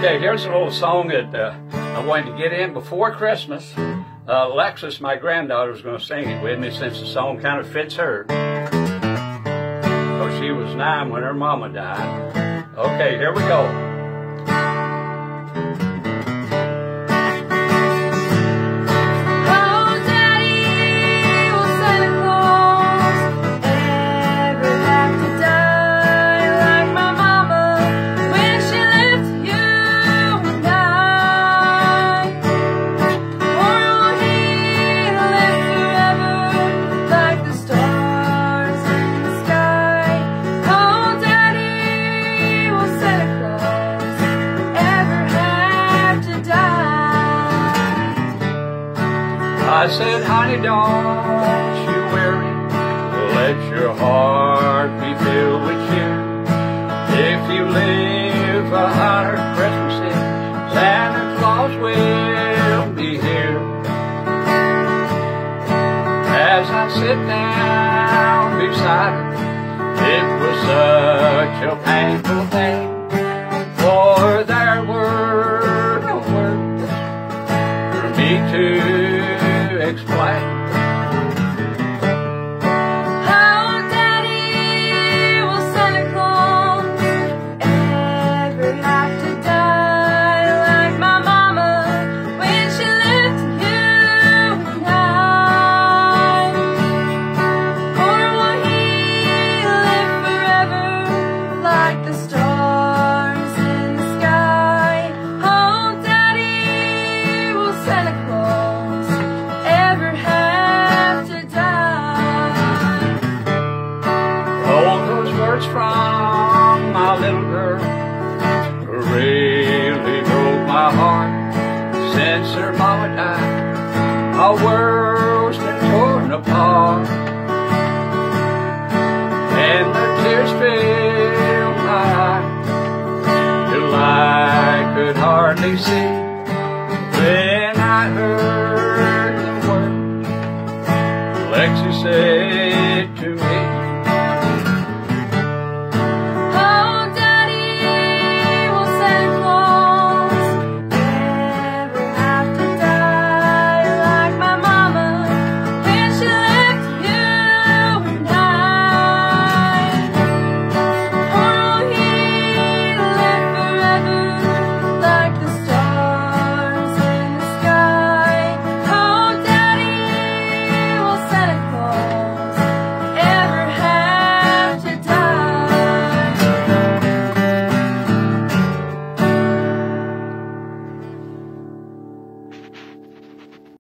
Okay, here's a little song that uh, I wanted to get in before Christmas. Uh, Alexis, my granddaughter, is going to sing it with me since the song kind of fits her. So she was nine when her mama died. Okay, here we go. I said, honey, don't you worry. Let your heart be filled with cheer. If you live a hundred Christmases, Santa Claus will be here. As I sit down beside her, it was such a painful thing. For there were no words for me to words from my little girl really broke my heart. Since her mama died, our world's been torn apart. And the tears filled my eyes till I could hardly see. When I heard the words Lexi said,